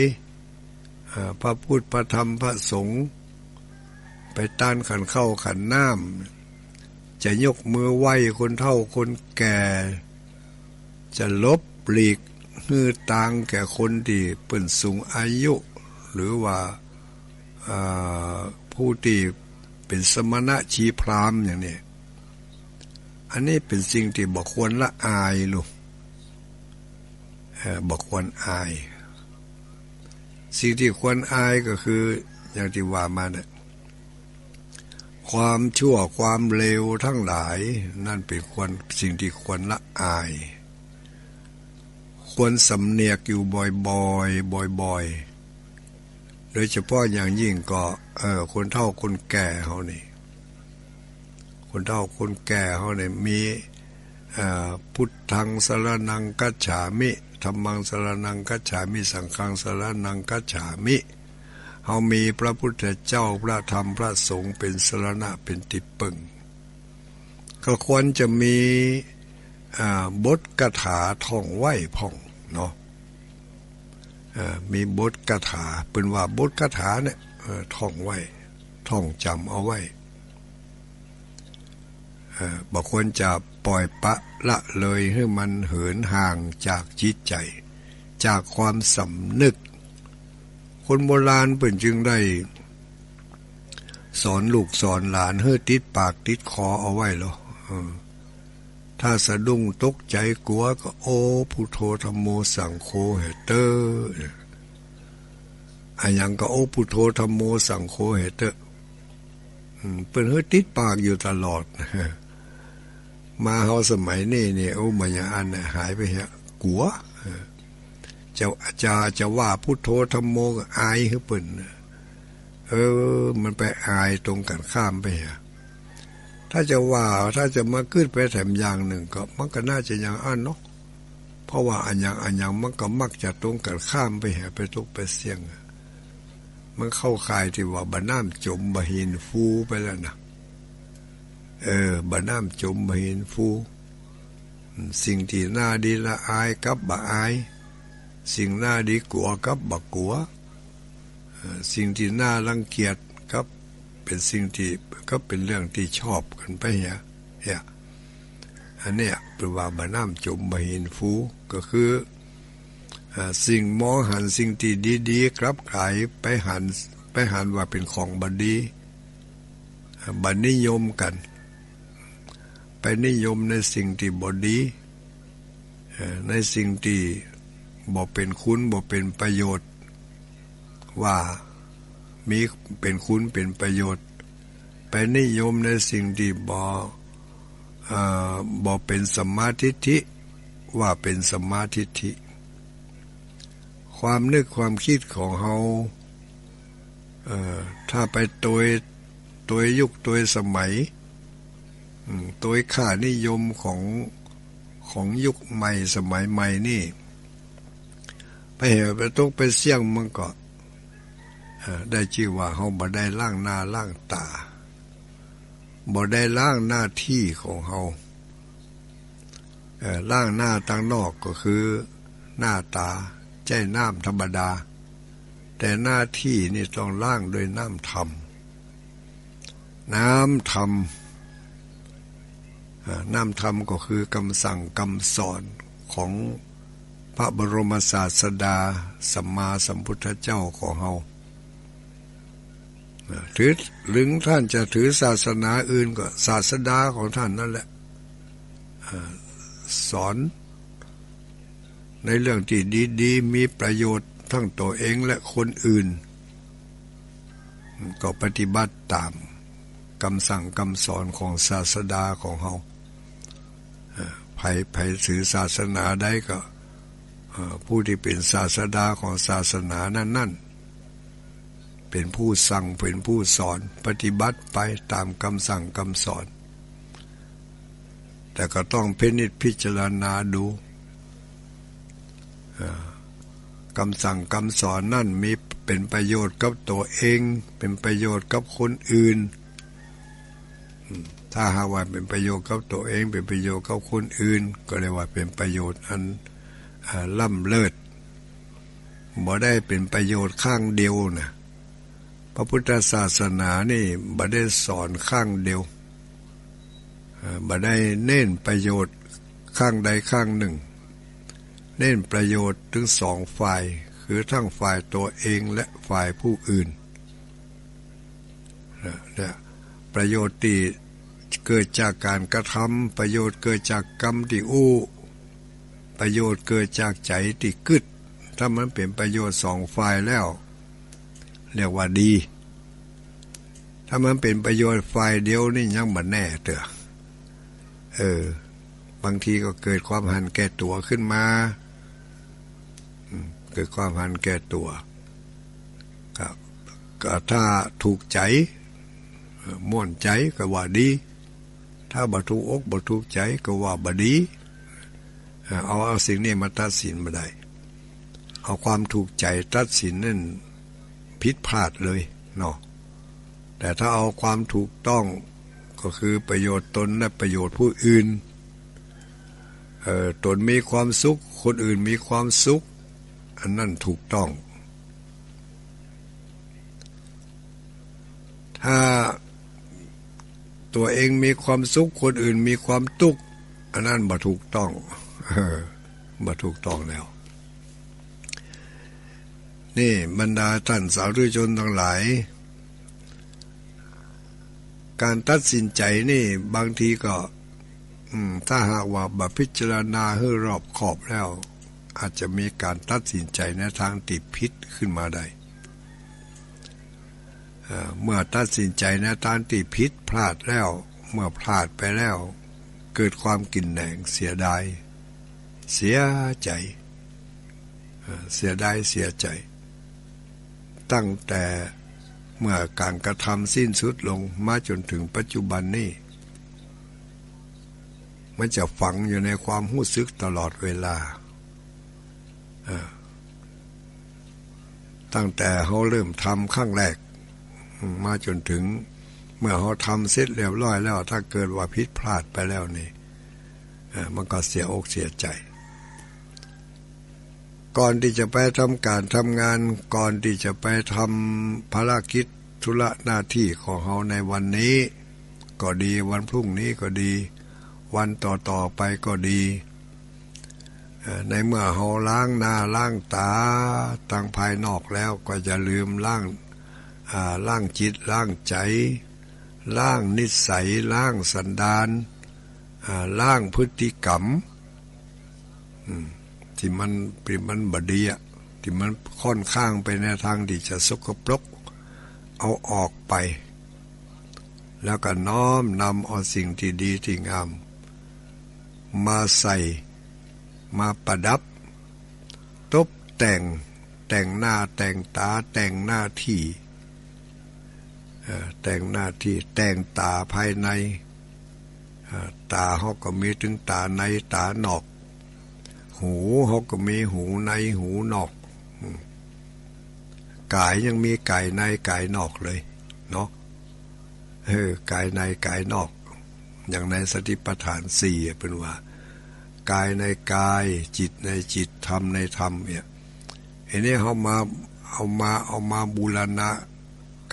Speaker 1: พระพุทธพระธรรมพระสงฆ์ไปต้านขันเข้าขันน้ำจะยกมือไหว้คนเท่าคนแก่ จะลบหลีกฮือตางแก่คนที่เป็นสูงอายุ หรือว่าผู้ที่เป็นสมณะชีพรามอย่างนี้ อันนี้เป็นสิ่งที่บอกควรละอายลูก บอกควรอาย สิ่งที่ควรอายก็คืออย่างที่ว่ามาเนี่ยความชั่วความเลวทั้งหลาย นั่นเป็นควรสิ่งที่ควรละอาย ควรสำเนียกอยู่บ่อยๆบ่อยๆโดยเฉพาะอย่างยิ่งก็เออคนเฒ่าคนแก่เขานี่ คนเฒ่าคนแก่เขาเนี่ยมี พุทธังสรนังกัจฉามิธรรมังสรนังกัจฉามิสังฆังสรนังกัจฉามิเฮามีพระพุทธเจ้าพระธรรมพระสงฆ์เป็นสรณะเป็นติปึงก็ควรจะมีบทกถาท่องไหวพ่องเนาะมีบทกถาเป็นว่าบทกถาเนี่ยท่องไหวท่องจำเอาไว้ บอกควรจะปล่อยปะละเลยให้มันเหินห่างจากจิตใจ จากความสำนึก คนโบราณเปิ่นจึงได้ สอนลูกสอนหลานเฮ้ติดปากติดคอเอาไว้หรอถ้าสะดุ้งตกใจกลัวก็โอ้พุโทโธธรรมโมสังโฆเหเตอร์อันยังก็โอ้พุโทโธธรรมโมสังโฆเหเตอร์เป็นเฮ้ติดปากอยู่ตลอด มาเฮาสมัยนี้เนี่ยโอ้มายาอันหายไปฮะกัวจะจะจะว่าพุทโธธรรมโมอายคือเปิ่นเออ มันไปอายตรงกันข้ามไปฮะถ้าจะว่าถ้าจะมาขึ้นไปแถมอย่างหนึ่งก็มันก็น่าจะยังอันเนาะเพราะว่าอันยังอันยังมันก็มักจะตรงกันข้ามไปฮะไปตกไปเสียง มันเข้าคายที่ว่าบะน้ำจมบะหินฟูไปแล้วนะ เออบะน้ำจมบะหินฟู สิ่งที่น่าดีละอายกับบะอาย สิ่งน่าดีกลัวกับบะกลัว สิ่งที่น่ารังเกียจกับเป็นสิ่งที่ก็เป็นเรื่องที่ชอบกันไปเนี่ยเนี่ยอันเนี้ยเป็นว่าบะน้ำจมบะหินฟูก็คือสิ่งมองหันสิ่งที่ดีๆครับขายไปหันไปหันว่าเป็นของบัดีบันนิยมกัน ไปนิยมในสิ่งที่บดี ในสิ่งที่บ่เป็นคุณบ่เป็นประโยชน์ ว่ามีเป็นคุณเป็นประโยชน์ ไปนิยมในสิ่งที่บ่บ่เป็นสมาธิทิว่าเป็นสมาธิทิความนึกความคิดของเฮาถ้าไปตัวตัวยุคตัวสมัย ตัวค่านิยมของของยุคใหม่สมัยใหม่นี่ ไปเหวไปตกไปเสี่ยงมันก็ได้ชื่อว่าเขาบ่ได้ล่างหน้าล่างตาบ่ได้ล่างหน้าที่ของเขาล่างหน้าตั้งนอกก็คือหน้าตาใจน้ำธรรมดา แต่หน้าที่นี่ต้องล่างโดยน้ำธรรม น้ำธรรม น้ำธรรมก็คือคำสั่งคำสอนของพระบรมศาสดาสัมมาสัมพุทธเจ้าของเราถือหรือท่านจะถือศาสนาอื่นก็ศาสดาของท่านนั่นแหละสอน ในเรื่องที่ดีๆมีประโยชน์ทั้งตัวเองและคนอื่น ก็ปฏิบัติตามคำสั่งคำสอนของศาสดาของเขา ใครใครถือศาสนาได้ก็ผู้ที่เป็นศาสดาของศาสนานั้นนั่นเป็นผู้สั่งเป็นผู้สอนปฏิบัติไปตามคำสั่งคำสอน แต่ก็ต้องเพินิจพิจารณาดูคำสั่งคำสอนนั่นมีเป็นประโยชน์กับตัวเอง เป็นประโยชน์กับคนอื่น ถ้าหากว่าเป็นประโยชน์กับตัวเอง เป็นประโยชน์กับคนอื่น ก็เรียกว่าเป็นประโยชน์อันล่ำเลิศบ่ได้เป็นประโยชน์ข้างเดียวนะพระพุทธศาสนานี่บ่ได้สอนข้างเดียวบ่ได้เน้นประโยชน์ข้างใดข้างหนึ่ง เน้นประโยชน์ถึงสองฝ่าย คือทั้งฝ่ายตัวเองและฝ่ายผู้อื่นเนี่ยประโยชน์ที่ เกิดจากการกระทำประโยชน์เกิดจากกรรมที่อู้ประโยชน์เกิดจากใจที่กึดถ้ามันเป็นประโยชน์สองฝ่ายแล้ว เรียกว่าดี ถ้ามันเป็นประโยชน์ฝ่ายเดียวนี่ยังมันแน่เถอะเออ บางทีก็เกิดความหันแก่ตัวขึ้นมาเกิดความหันแก่ตัวครับก็ถ้าถูกใจม่วนใจก็ว่าดี ถ้าบ่ถูกอกบ่ถูกใจก็ว่าบ่ดี เอาเอาสิ่งนี้มาตัดสินบ่ได้ เอาความถูกใจตัดสินนั่นผิดพลาดเลยเนาะแต่ถ้าเอาความถูกต้องก็คือประโยชน์ตนและประโยชน์ผู้อื่นเอ่อตนมีความสุข คนอื่นมีความสุข อันนั้นถูกต้อง ถ้า ตัวเองมีความสุขคนอื่นมีความทุกข์อันนั้นบ่ถูกต้องบ่ถูกต้องแล้ว นี่บรรดาท่านสาวทุชนทั้งหลาย การตัดสินใจนี่บางทีก็ถ้าหากว่าบพิจารณาให้รอบขอบแล้ว อาจจะมีการตัดสินใจในทางติดพิษขึ้นมาได้ เมื่อตัดสินใจในทางติพิษพลาดแล้ว เมื่อพลาดไปแล้ว เกิดความกินแหนงเสียดาย เสียใจ เสียดายเสียใจ ตั้งแต่เมื่อการกระทำสิ้นสุดลงมาจนถึงปัจจุบันนี้ มันจะฝังอยู่ในความรู้สึกตลอดเวลา ตั้งแต่เขาเริ่มทำขั้งแรก มาจนถึง เมื่อเขาทำเสร็จเรียบร้อยแล้ว ถ้าเกิดว่าพิษพลาดไปแล้วนี่มันก็เสียอกเสียใจ ก่อนที่จะไปทำการทำงาน ก่อนที่จะไปทำภารกิจธุระหน้าที่ของเขาในวันนี้ ก็ดีวันพรุ่งนี้ก็ดี วันต่อต่อไปก็ดีในเมื่อเราล้างหน้าล้างตาตั้งภายนอกแล้วก็จะลืมล้าง ล้างจิตล้างใจล้างนิสัยล้างสันดานล้างพฤติกรรมที่มันเป็นมันบดีอะที่มันค่อนข้างไปในทางที่จะสกปรก เอาออกไป แล้วก็น้อมนำเอาสิ่งที่ดีที่งาม มาใส่ มาประดับ ตบแต่งแต่งหน้าแต่งตาแต่งหน้าที่ แต่งหน้าที่แต่งตาภายในตาเขาก็มีถึงตาในตานอก หูเขาก็มีหูในหูนอกกายยังมีกายในกายนอกเลยเนาะเออกายในกายนอก อย่างในสติปัฏฐานสี่เป็นว่ากายในกายจิตในจิตธรรมในธรรมเนี่ยอันนี้เขามาเอามาเอามาบูรณา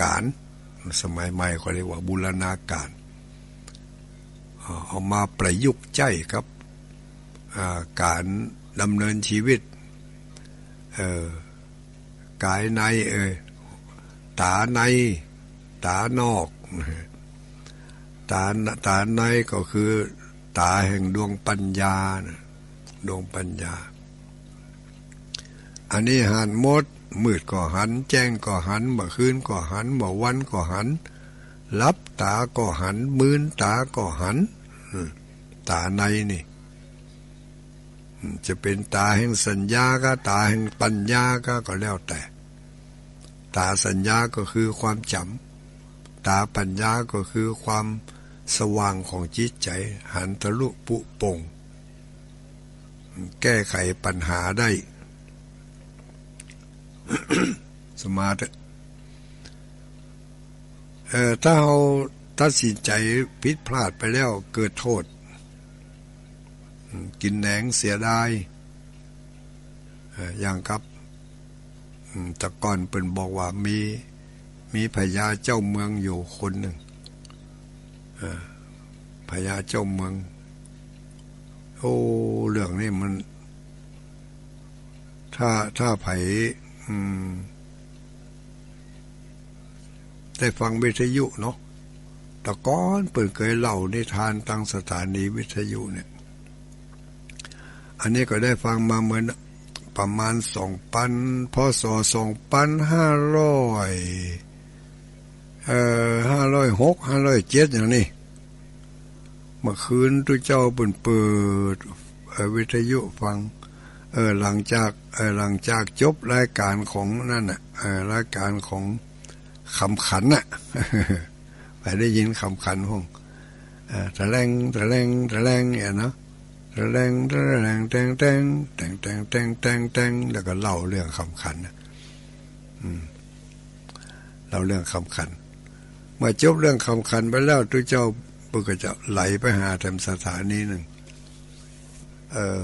Speaker 1: การ สมัยใหม่เขาเรียกว่าบูรณาการเอามาประยุกต์ใจครับการดำเนินชีวิตกายในเออตาใน ตานอกตาตาในก็คือตาแห่งดวงปัญญาดวงปัญญา อันนี้หันมด มืดก็หัน แจ้งก็หันเมื่อคืนก็หันเมื่อวันก็หันรับตาก็หัน มืนตาก็หัน ตาในนี่ จะเป็นตาแห่งสัญญาก็ตาแห่งปัญญาก็ก็แล้วแต่ ตาสัญญาก็คือความจำตาปัญญาก็คือความสว่างของจิตใจ หันทะลุปุปงแก้ไขปัญหาได้ สมาธิเออถ้าเราตัดสินใจผิดพลาดไปแล้วเกิดโทษ กินแหนงเสียดายอย่างครับแต่ก่อนเป็นบอกว่ามีมีพญาเจ้าเมืองอยู่คนหนึ่งพญาเจ้าเมือง โอ้เรื่องนี้มัน ถ้าถ้าไผ ได้ฟังวิทยุเนาะแต่ก้อนเปิดเคยเล่าในทานตั้งสถานีวิทยุเนี่ย อันนี้ก็ได้ฟังมาเหมือนประมาณสองพันพศสองพันห้าร้อยเอ่อห้าร้อยหกห้าร้อยเจ็ดอย่างนี้เมื่อคืนตุเจ้าเปิดเปิดวิทยุฟัง เออหลังจากเออหลังจากจบรายการของนั่นอะเออรายการของคำขันอะไปได้ยินคำขันห้องตะแรงตะแรงตะแรงเนี่ยเนาะตะแรงตะแรงแตงแตงแตงแตงแตงแตงแตงแล้วก็เล่าเรื่องคำขันอืมเล่าเรื่องคำขันเมื่อจบเรื่องคำขันไปแล้วตัวเจ้าปุก็จะไหลไปหาทำสถานีหนึ่งเออ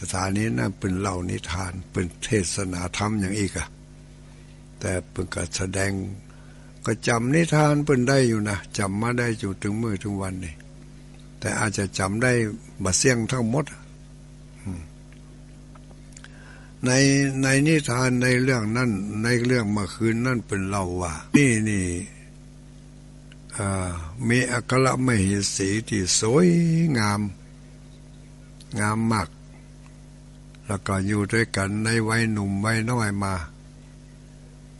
Speaker 1: สถานีนั่นเป็นเล่านิทาน เป็นเทศนาธรรมอย่างอีกอะแต่เป็นการแสดงก็จำนิทานเพิ่นได้อยู่นะจำมาได้อยู่ถึงมือถึงวันนี่แต่อาจจะจำได้บาเสียงทั้งหมดในในนิทานในเรื่องนั้นในเรื่องเมื่อคืนนั่นเป็นเล่าว่า นี่นี่มีอัครมเหสีที่สวยงาม งามมาก แล้วก็อยู่ด้วยกันในวัยหนุ่มวัยน้อยมา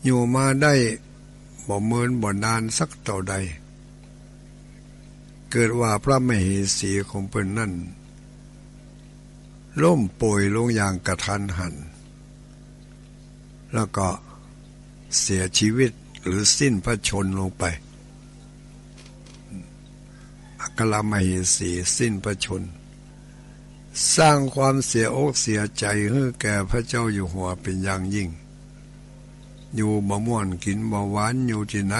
Speaker 1: อยู่มาได้บ่เมินบ่นานสักเท่าใด เกิดว่าพระมเหสีของเพิ่นนั่นล้มป่วยลงอย่างกระทันหัน แล้วก็เสียชีวิตหรือสิ้นพระชนลงไป อัครมเหสีสิ้นพระชน สร้างความเสียอกเสียใจให้แก่พระเจ้าอยู่หัวเป็นอย่างยิ่ง อยู่บ่ม่วนกินบ่หวานอยู่ที่ไหน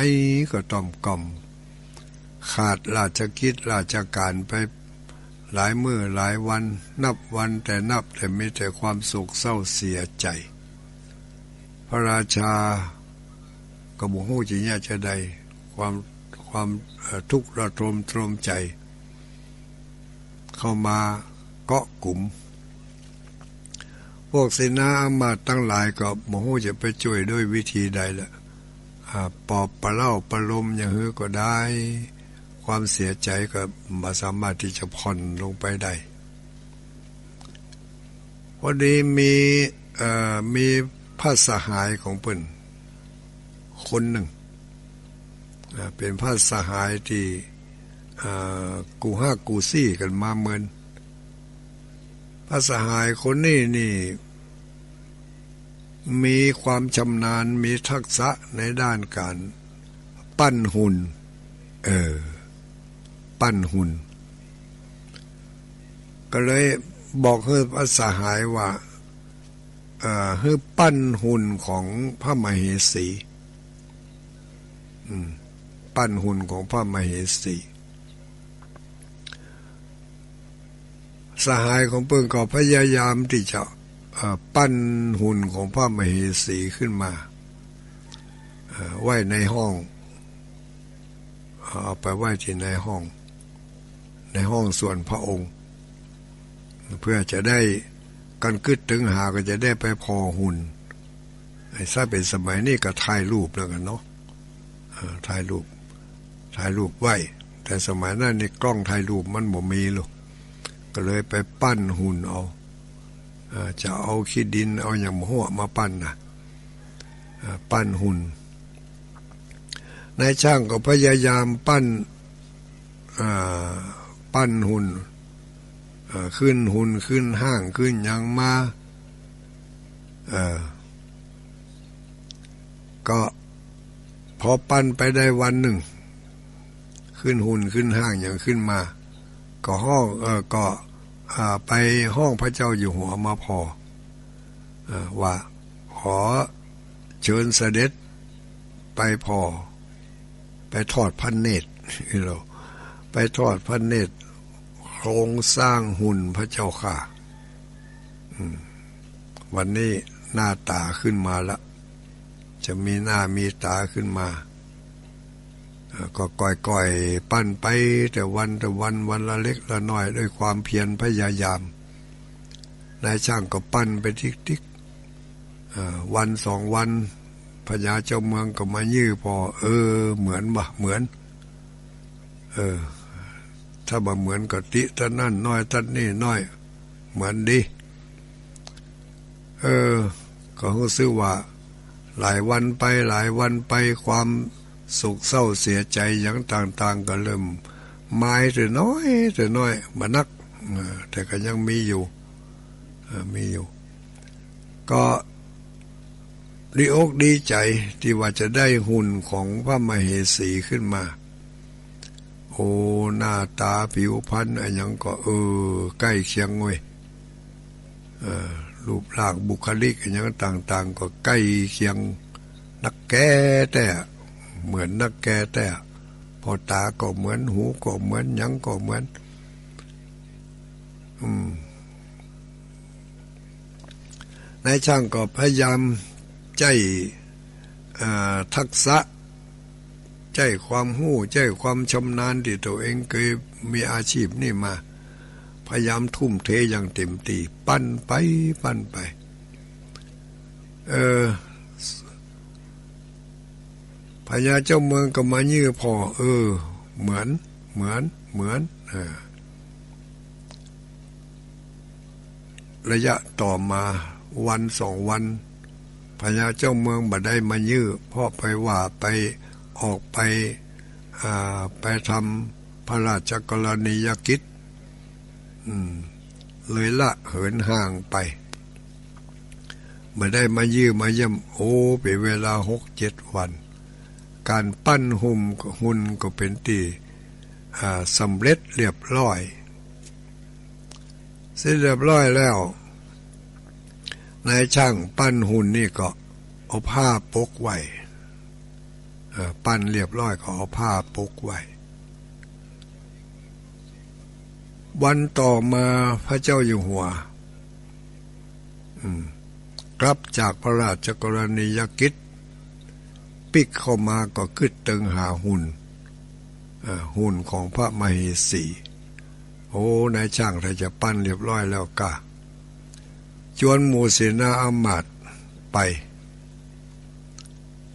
Speaker 1: ก็ต้อมกล่อม ขาดราชกิจราชการไปหลายมือหลายวัน นับวันแต่นับแต่มีแต่ความโศกเศร้าเสียใจ พระราชากบ่ฮู้จิเนี่ยจะได้ความความทุกข์ระทมตรมใจ เข้ามา เกาะกลุ่ม พวกเสนาอามาตั้งหลายก็โมโหจะไปช่วยด้วยวิธีใดละปอบปลาเล่าปลมอย่างฮือก็ได้ ความเสียใจก็มาสามารถที่จะผ่อนลงไปได้พอดีมีมีพระสหายของเปิ่นคนหนึ่ง เป็นพระสหายที่กูห้ากูซี่กันมาเมิน ระสหายคนนี้นี่ มีความชำนาญมีทักษะในด้านการ ปั้นหุ่น เออ ปั้นหุ่น ก็เลยบอกให้พระสหายว่าเออให้ปั้นหุ่นของพระมเหสี ปั้นหุ่นของพระมเหสี สหายของเพิ่งก็พยายามที่จะปั้นหุ่นของพระมเหสีขึ้นมาไว้ในห้องเอาไปไว้ที่ในห้อง ในห้องส่วนพระองค์ เพื่อจะได้กันกึดถึงหาก็จะได้ไปพอหุ่นไอ้ถ้าเป็นสมัยนี้ก็ถ่ายรูปแล้วกันเนาะถ่ายรูปถ่ายรูปไว้แต่สมัยนั้นนี่กล้องถ่ายรูปมันบ่มีหรอก ก็เลยไปปั้นหุ่นเอาจะเอาขี้ดินเอาอย่างหัวมาปั้นนะปั้นหุ่นนายช่างก็พยายามปั้นปั้นหุ่นขึ้นหุ่นขึ้นห้างขึ้นยังมาก็พอปั้นไปได้วันหนึ่ง ขึ้นหุ่นขึ้นห้างอย่างขึ้นมา ก็ห้องเออก็ไปห้องพระเจ้าอยู่หัวมาพอว่าขอเชิญเสด็จไปพอ ไปทอดพันเนตรเราไปทอดพันเนตรโครงสร้างหุ่นพระเจ้าค่ะวันนี้หน้าตาขึ้นมาแล้วจะมีหน้ามีตาขึ้นมา ก็ก่อยๆ ปั้นไปแต่วันแต่วันวันละเล็กละน้อยด้วยความเพียรพยายามนายช่างก็ปั้นไปทิกๆวันสองวันพญาเจ้าเมืองก็มายื้อพอ เออ เหมือนบ่เหมือน เออ ถ้าบ่เหมือนก็ติท่านนั่นน้อยท่านนี่น้อย เหมือนดี เออ ก็รู้สึกว่า หลายวันไปหลายวันไปความ สุขเศร้าเสียใจอย่างต่าง ๆ ก็เริ่มไม้แต่น้อยแต่น้อยมานักแต่ก็ยังมีอยู่มีอยู่ ก็ดีอกดีใจที่ว่าจะได้หุ่นของพระมเหสีขึ้นมา โอ้หน้าตาผิวพรรณอะไรยังก็เออ ใกล้เคียงเว้ยรูปร่างบุคลิกอะไรยังต่าง ๆ ก็ใกล้เคียงนักแก่แต่ เหมือนนักแก่แต่พอตาก็เหมือนหูก็เหมือนยังก็เหมือน อืมนายช่างก็พยายามใจทักษะ ใจความหู้ ใจความชำนาญที่ตัวเองเคยมีอาชีพนี่มา พยายามทุ่มเทอย่างเต็มที่ปั้นไป ปั้นไป เออ พญาเจ้าเมืองก็มายื้อพอ เออ เหมือน เหมือน เหมือนออระยะต่อมาวันสองวันพญาเจ้าเมืองบัดได้มายื้อพ่อไปว่าไปออกไปไปทำพระราชกรณียกิจเลยละเหินห่างไปมาได้มายื้อมาเยี่ยมโอ้เป็นเวลาหกเจ็ดวัน การปั้นหุ่มหุ่นก็เป็นตีสำเร็จเรียบร้อย เสร็จเรียบร้อยแล้วนายช่างปั้นหุ่นนี่ก็เอาผ้าปกไว้ปั้นเรียบร้อยก็เอาผ้าปกไว้ วันต่อมาพระเจ้าอยู่หัวกลับจากพระราชกรณียกิจ ปิกเข้ามาก็ขึ้นตึงหาหุ่นหุ่นของพระมเหสี โอ้นายช่างถ้าจะปั้นเรียบร้อยแล้วก็จวนหมูเสนาอามาตไป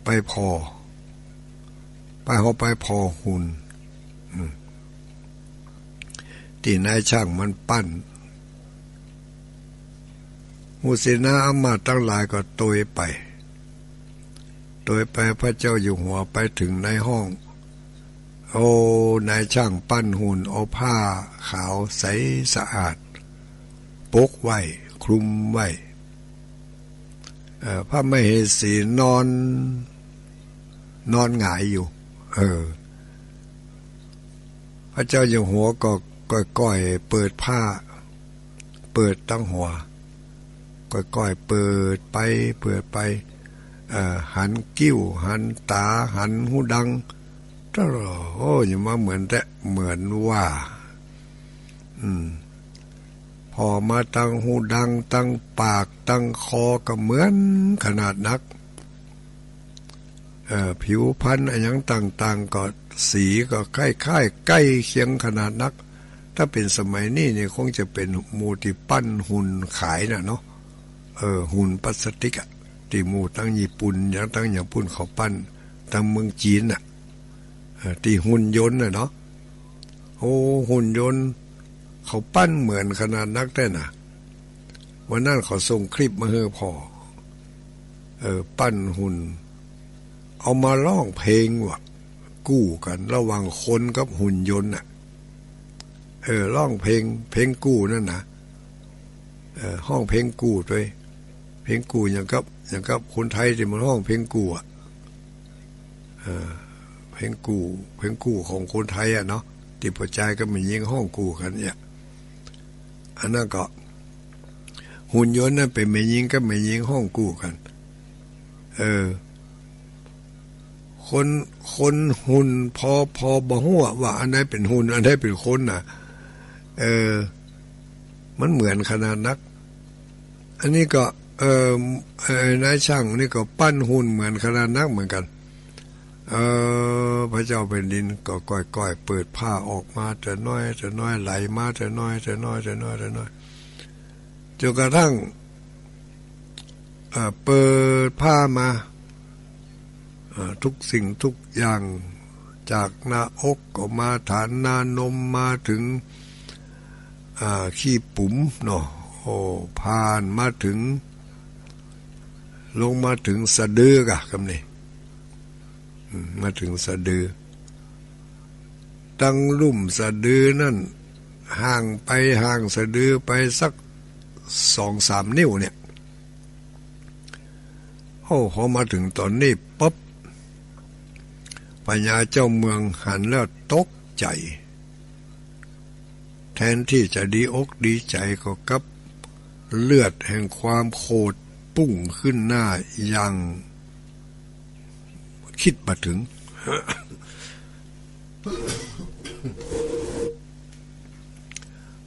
Speaker 1: ไปพอ ไปเขาไปพอหุ่นที่นายช่างมันปั้นมูเสนาอามาตตั้งหลายก็ตยไป ตยไปพระเจ้าอยู่หัวไปถึงในห้อง โอ้นายช่างปั้นหุ่นเอาผ้า ขาวใสสะอาดปกไว้ คลุมไว้พระมเหสีนอน นอนหงายอยู่ เออ พระเจ้าอยู่หัวก็ก้อยๆเปิดผ้า เปิดตั้งหัวก้อยๆเปิดไป เปิดไป หันกิ้ว หันตา หันหูดังตลอโอ้ยมาเหมือนแต่เหมือนว่า อืม พอมาตั้งหูดัง ตั้งปาก ตั้งคอก็เหมือนขนาดนักผิวพันธุ์อะไรอย่างต่างๆ ก็สีก็ใกล้ๆใกล้เคียงขนาดนัก ถ้าเป็นสมัยนี้เนี่ยคงจะเป็นมูติปั้นหุ่นขายนะเนาะเออหุ่นพลาสติกอะ ที่มูตั้งญี่ปุ่นย่างตั้งอย่างปุ่นเขาปั้นตั้งเมืองจีนอะที่หุ่นยนต์น่ะเนาะโอ้หุ่นยนต์ เขาปั้นเหมือนขนาดนักแต่น่ะวันนั้นเขาส่งคลิปมาให้พอเออปั้นหุ่น เอามาร้องเพลงว่ะ กู้กันระหว่างคนกับหุ่นยนต์น่ะเออร้องเพลง เพลงกู้นั่นนะเออห้องเพลงกู้ด้วย เพลงกู้อย่างกับ อย่างกับคนไทยที่มันห้องเพลงกูอะเพลงกู เพลงกูของคนไทยอะเนาะที่ประจายก็มียิงห้องกูกันเนี่ยอันนั้นก็ หุ่นยนต์นั่นเป็นไม่ยิงก็ไม่ยิงห้องกูกัน เออ คนคนหุ่นพอพอบ่หัวว่า อันไหนเป็นหุ่นอันไหนเป็นคนน่ะ เออ มันเหมือนขนาดนัก อันนี้ก็ เออนายช่างนี่ก็ปั้นหุ่นเหมือนขนาดนักเหมือนกัน เออพระเจ้าเป็นดินก็ก้อยๆเปิดผ้าออกมาแต่น้อยแต่น้อยไหลมาแต่น้อยแต่น้อยแต่น้อยแต่น้อยจนกระทั่งเปิดผ้ามาทุกสิ่งทุกอย่างจากหน้าอกก็มาฐานหน้านมมาถึงขี้ปุ๋มเนาะโอ้ผ่านมาถึง ลงมาถึงสะดือกะคำนี้มาถึงสะดือ ตั้งลุ่มสะดือนั่นห่างไปห่างสะดือไปสักสองสามนิ้วเนี่ยโอ้พอมาถึงตอนนี้ปุ๊บปัญญาเจ้าเมืองหันแล้วตกใจ แทนที่จะดีอกดีใจก็กับเลือดแห่งความโคตร ปุ่งขึ้นหน้ายัง คิดมาถึง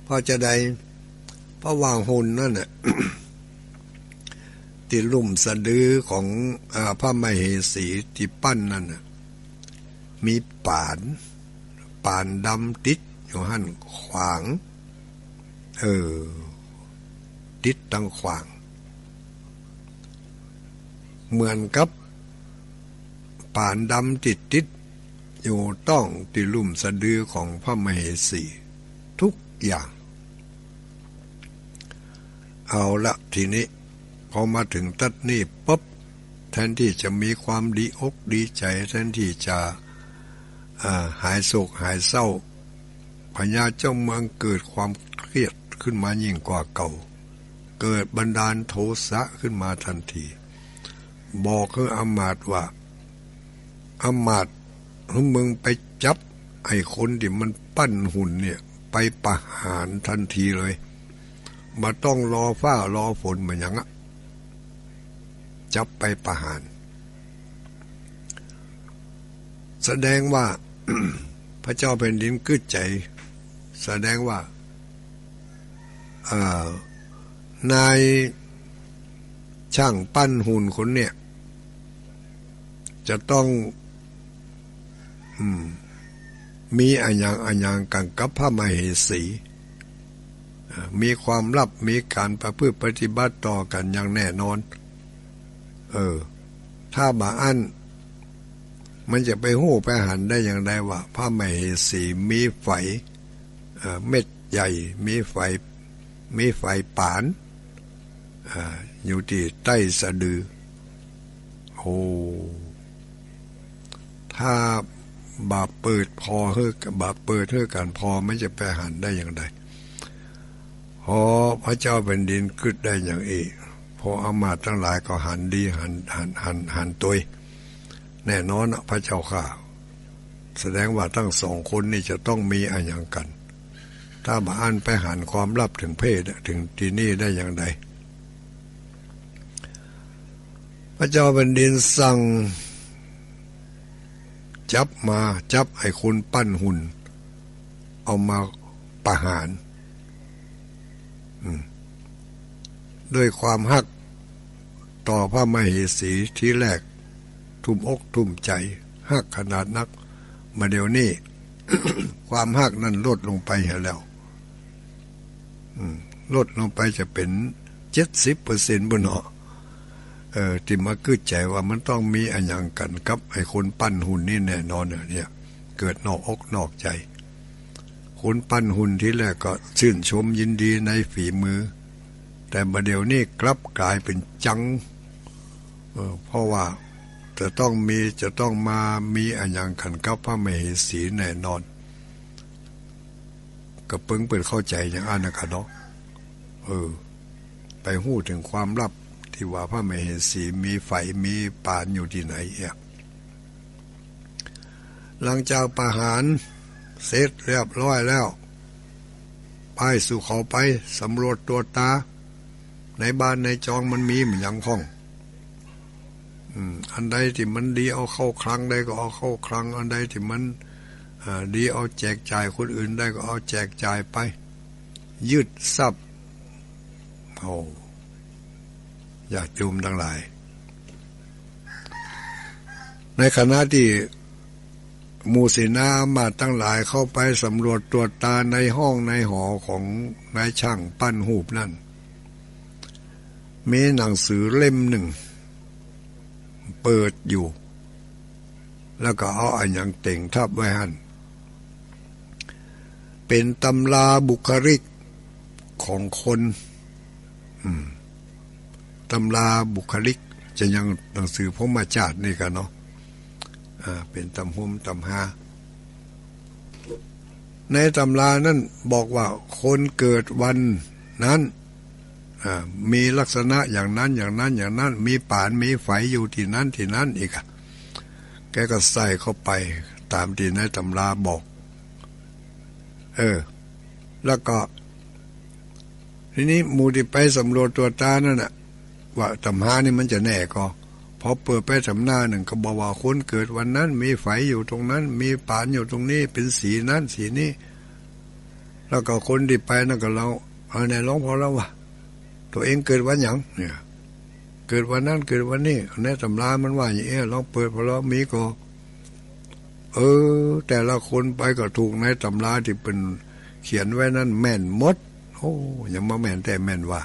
Speaker 1: พอจะได้พระวางหุนนั่นน่ะที่ลุ่มสะดือของอพระมเหสีที่ปั้นนั่นน่ะมีป่านป่านดำติดอยู่หันขวาง เออ ติดตั้งขวาง เหมือนกับ ป่านดำติดติดอยู่ต้องติลุ่มสะดือของพระมเหสี ทุกอย่าง เอาละทีนี้ พอมาถึงตัดนี่ปุ๊บแทนที่จะมีความดีอกดีใจ แทนที่จะหายโศกหายเศร้าพญาเจ้าเมืองเกิดความเครียดขึ้นมายิ่งกว่าเก่า เกิดบันดาลโทสะขึ้นมาทันที บอกคืออามาตว่าอมาตให้มึงไปจับ ไอ้คนที่มันปั้นหุ่นเนี่ย ไปประหารทันทีเลยมาต้องรอฟ้ารอฝนเหมือนอย่างอะจับไปประหาร แสดงว่าพระเจ้าแผ่นดินกึดใจ แสดงว่า นาย ช่างปั้นหุ่นคนเนี่ย จะต้องมีอันยังอันยังกันกับพระมเหสี มีความลับมีการประพฤติปฏิบัติต่อกันอย่างแน่นอน เออ ถ้าบาอันมันจะไปหู้ไปหันได้อย่างไรว่าพระมเหสีมีไฟเม็ดใหญ่ มีไฟมีไฟปาน อยู่ที่ใต้สะดือ โอ้ถ้าบาปเปิดพอเฮือบาปเปิดเฮือกันพอไม่จะไปหันได้อย่างไรพอพระเจ้าแผ่นดินกึดได้อย่างอีพออามาตทั้งหลายก็หันดีหันหันหันหันตัวแน่นอนพระเจ้าข่าแสดงว่าทั้งสองคนนี่จะต้องมีอะไรอย่างกัน ถ้าบาอันไปหันความลับถึงเพศถึงที่นี่ได้อย่างไร พระเจ้าแผ่นดินสั่ง จับมาจับไอ้คนปั้นหุ่น เอามาประหารด้วยความฮักต่อพระมเหสีที่แรก ทุ่มอกทุ่มใจฮักขนาดนัก มาเดี๋ยวนี้ความฮักนั้นลดลงไปแล้วลดลงไปจะเป็นเจ็ดสิบเปอร์เซ็นต์บนเนาะ เออที่มาคืดใจว่ามันต้องมีอันยังกันกับไอ้คนปั้นหุ่นนี่แน่นอนเนี่ย เกิดนอกอกนอกใจ คนปั้นหุ่นที่แรกก็ชื่นชมยินดีในฝีมือ แต่มาเดี๋ยวนี้กลับกลายเป็นจังเออเพราะว่าจะต้องมีจะต้องมามีอันยังขันกับพระมเหสีแน่นอนก็เพิ่งเปิดเข้าใจอย่างอันนะคเนาะเออ ไปหู้ถึงความลับ ที่ว่าพระมเหสีมีไฟมีปานอยู่ที่ไหนเอ่หลังจากประหารเสร็จเรียบร้อยแล้ว ไปสู่เขาไปสำรวจตัวตา ในบ้านในจองมันมีมันยังห้องอันใดที่มันดีเอาเข้าครั้งได้ก็เอาเข้าครั้ง อันใดที่มันดีเอาแจกจ่ายคนอื่นได้ก็เอาแจกจ่ายไป ยืดซับโอ้ อยากจุมทั้งหลาย ในขณะที่มูสินามาตั้งหลายเข้าไปสำรวจตรวจตาในห้องในหอของนายช่างปั้นหูบนั่น มีหนังสือเล่มหนึ่ง เปิดอยู่ แล้วก็เอาอันยังเต่งทับไว้หันเป็นตำราบุคลิกของคน อืม ตำราบุคลิก จะยังหนังสือพมาจาดนี่กันเนาะอ่าเป็นตำหุมตำหาในตำรานั้นบอกว่าคนเกิดวันนั้นมีลักษณะอย่างนั้นอย่างนั้นอย่างนั้น มีป่านมีไฟอยู่ที่นั้นที่นั้นอีกอะแกก็ใส่เข้าไปตามที่ในตำราบอก เออ แล้วก็ ทีนี้มูที่ไปสำรวจตัวตานั่นน่ะ ว่าตำหานี่มันจะแน่ก็พอเปิดไปสำนาหนึ่งก็บอกว่าคนเกิดวันนั้น มีไฟอยู่ตรงนั้น มีปานอยู่ตรงนี้ เป็นสีนั้นสีนี้ แล้วก็คนที่ไปนั่นก็เราเอาในร้องพอแล้ววะตัวเองเกิดวันหยังเนี่ย เกิดวันนั้นเกิดวันนี้ในตำรามันว่าอย่างเงี้ยลองเปิดพอแล้วมีก็ เออ แต่ละคนไปก็ถูกในตำราที่เป็นเขียนไว้นั่นแม่นมด โอ้ยังมาแม่นแต่แม่นว่า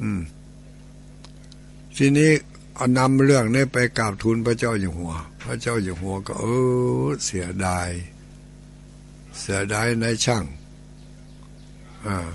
Speaker 1: อืม ทีนี้เอานำเรื่องนี้ไปกราบทูลพระเจ้าอยู่หัว พระเจ้าอยู่หัวก็เออเสียดาย เสียดายในช่าง อ่า